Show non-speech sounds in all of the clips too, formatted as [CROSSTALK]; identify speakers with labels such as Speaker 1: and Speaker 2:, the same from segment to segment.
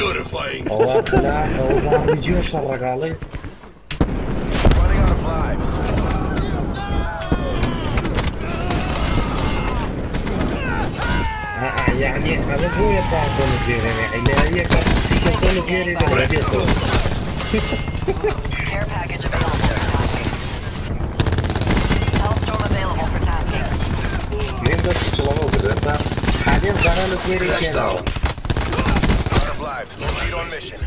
Speaker 1: Purifying. اوه سلاح اوه ار بي جي وتسرق علي. Running out of lives. يعني I شو يطلع كل جيري يعني اللي هي كل it. Care package of Hellstorm available for tasking. Name that's slow, but that's not. حاليا ظهر له جيري كده. lives. Proceed on mission.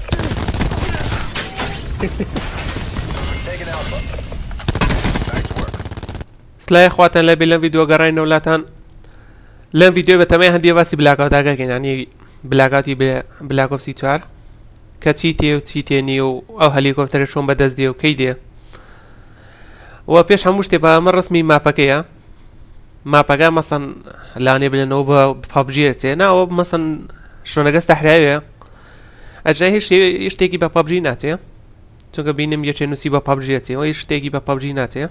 Speaker 1: Taking Alpha. Nice work. سلای خواتن لە بێلم ویددیو گەڕین نەولاتان لەم ویددیو بە تەمای هەندی باسی بلاکاتداگەکەینانی بلاگاتی بێ بلاکۆفسی چوار کە چی تێ و چی تێ نیە و ئەو هەلیکۆفتەرە چۆن بەدەست دێ و کەی دێ وە پێش هەموو شتێ بە ئەمە ڕستمی ماپەکەیە ماپەکە مەسەن لانێ بلێنەوە بە پابجیە تێ ناوە مەسەن شوۆنەگەست تەحراوێ ئەجا هیچ شتێکی بە پەبجی ناتەیە چونکە بینم یەکێ نووسی بە پەبجێتەوە هیچ شتێکی بە پەبجی ناتەیە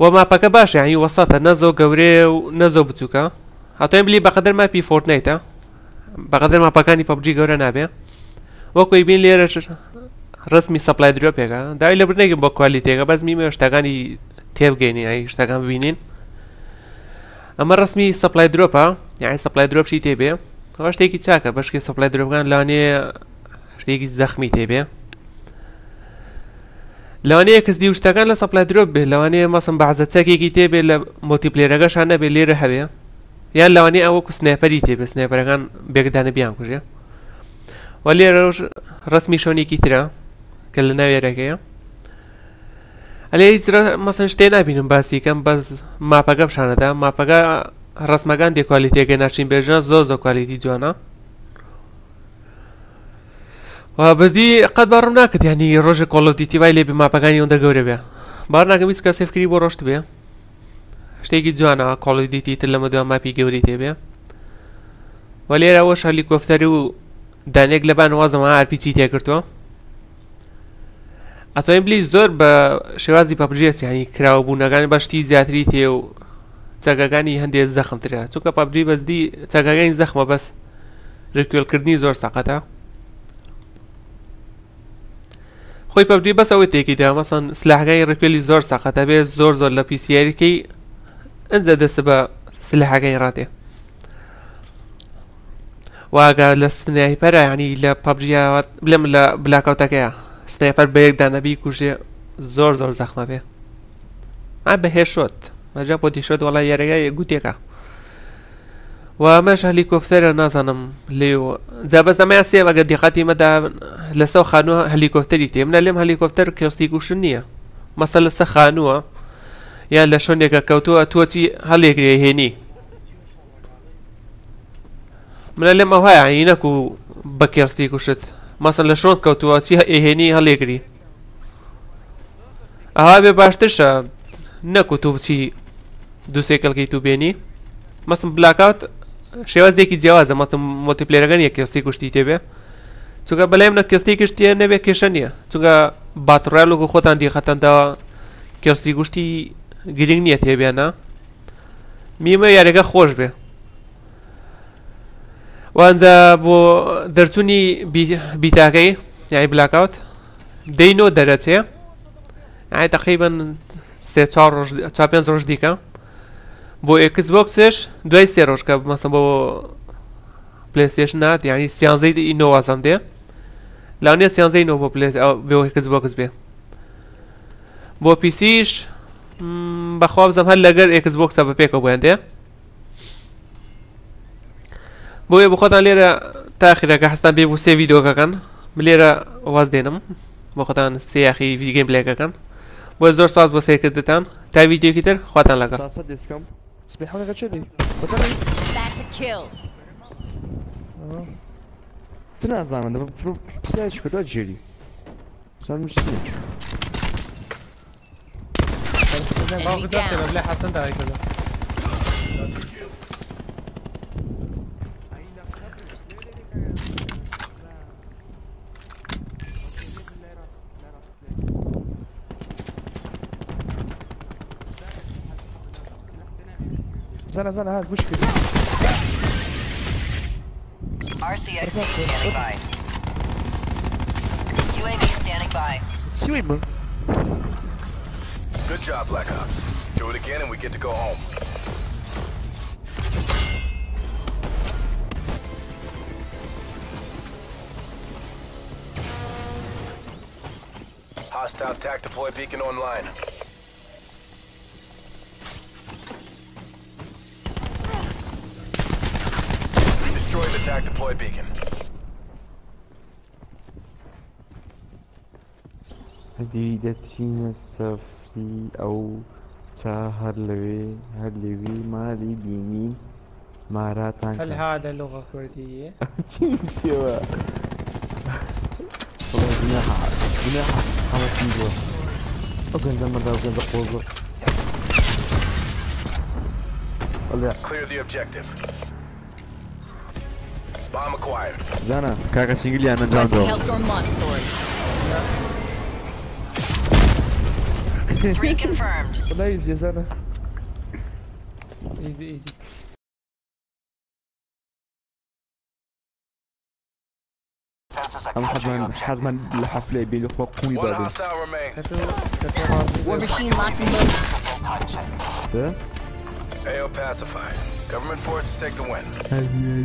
Speaker 1: وە ماپەکە باشە هی وەسەتە نەزۆ گەورێ و نەزۆ بچووکە هاتوێن بلی بەقدر ماپی فۆرتنیتە بەقدر ماپەکانی پەبجی گەورە نابێ وەکوی بین لێرە ڕستمی سەپلای درۆ پێگە داوی لە برنێکم بە کوالیتێکەکە بەزمی شتەکانی تێبگەینی ئای شتەکان ببینین ئەمە ڕستمی سەپلای درۆپە یاعی سەپلای درۆپشی تێبێ ئەوە شتێکی چاکە بەشکی سەپلای درۆگان لانێ شتێکی زەخمی تێبێ لەوانەیە کەس دیوشتەکان لە سەپلای درۆپ بێ لەوانەیە مەسم بەعزەچەکێکی تێبێ لە مۆتیپلێرەگەشان نەبێ لێرە هەبێ یان لەوانەیە ئەوە کو سنێپەری تێبێ سنێپەرەکان بێگدانە بیان کوژێ و لێرەش ڕسمی شۆنێکی ترا کە لە ناوێرەکەیە ئەلێ هیچ مەسن شتێ نبینم باسیکەم بەس ماپەکە بشانەدا ماپەکە ڕسمەکان دێکوالیتێکگە ناچین بێژە زۆ زە کوالیتی جوانە بەزدی قەت باڕم ناکرد ینی ڕۆژە کۆڵەتیتیوای لێ بماپەکانی ئەوەندە گەورە بێ بار ناگەم هیچ کە سفکری بۆ ڕۆشت بێ شتێکی جوانە کۆڵیدیتی تر لە مەدووە ماپی گەوری تێبێ وە لێرەوە شەلی کۆفتەر و دانێک لەبان وازەمە ئارپیچی تێکردەوە ئەتۆین بلی زۆر بە شێوازی پەبجێت ینی کراوە بوونەکانی بەشتی زیاتری تێ و چاگەکانی هەندێک زەخمترە چونکە پابجی بەزدی چاگەکانی زەخمە بەس ڕێکوێلکردنی زۆر ساقەتە خۆی پەبجی بەس ئەوەی تێکی دامەسەن سلاحگای ڕپێلی زۆر ساقەتە بێ زۆر زۆر لە پیسیارەکەی ئەنجە دەست بە سلحەکەی ڕاتێ واگە لە سنایپەرە ینی لە پەبجیات بلم لە بلاکەوتەکەیە سنایپەر بە یەکدا نەبی کوژێ زۆر زۆر زەخمە بێ ئا بەهێ شت مەجا بۆ دیشێت وڵای یارەگای گوتێکە و ئەمەش هەلی کۆفتەرە نازانم لێوە جابەس ئەمەیان سێ ئەگە دیقاتی مەدا لەسەو خانووە هەلیکۆفتەری تێ منە لێم هەلیکۆفتەر کەستی گوشن نییە مەسە لەسە خانووە یان لە شوێنێکە کەوتووە تۆچی هەڵێگرێ هێنی منە لێم ئەوهایە عینەک و بە کێستی کوشت مەسن لە شۆن کەوتووە چی ئێهێنی هەڵێگری ئەها بێ باشترشە نەکو تو بچی دو سێکەڵکەیت و بێنی مەسم بلاکات شێوازێکی جیاوازە مەتم مۆتیپلێرەکەن یە کەسی کوشتی تێبێ چونکە بەلایم نە کەستی کشتیە نەبێ کێشە نییە چونکە باتڕالوگو خۆتان دیخەتەنداوە کەسی گوشتی گرنگ نییە تێبێنە میمە یاریەکە خۆش بێ وانجا بۆ دەرچوونی بیتاکەی یای بلاکوت دەینۆ دەرەچێ ئای تەقیبن سێ چا پێ ڕۆژ دیکە بۆ ئکس بۆکسش دوای سێ ڕۆژکە بمەسم بۆ پلسیش نات یعنی سیانزەی ئینۆوازم دێ لاونە سیانزەی نۆ بۆ پلس بێکس بۆکس بێ بۆ پیسیش بەخوا بزەم هەر لەگەر ئکس بۆکسە بە پێکەوە بێندێ بۆیە بخۆتان لێرە تاخیرەکە هەستان پێ بۆ سێ یددیۆکەکەن لێرە واز دێنم بۆ خۆتان سیاخی ویدگەیم بلێکەکەن بۆ زۆر ساز بۆ سێکردتان تا ویددیوکی تر خواتان لەگەڵ دیسکم سبيحة ولا غتشري بطلعي تنا زعما دابا بساج كلها تجري صار مش سيج ما قدرت مليح حسنت عليك استنى استنى هاك مش كده RCXD standing by. UAV standing by. Good job, Black Ops. Do it again and we get to go home. Hostile TAC deploy beacon online. Contact deploy beacon. هدیدەچینە سەفری ئەو او تا لەوێ هەر مالي بيني بینی ماراتان هل هذا لغة كردية؟ [LAUGHS] شيوا والله جناحة جناحة خلاص نجوا وكان زمان ده وكان ده قوزة Clear the objective. Bomb acquired. Zana, kaka singilia na Johnzo. Three confirmed. Wala easy Zana. Easy easy. I'm Hazman Hazman الحفلة بيلي خوك قوي بعدين. War machine locked and AO pacified. Government forces take the win.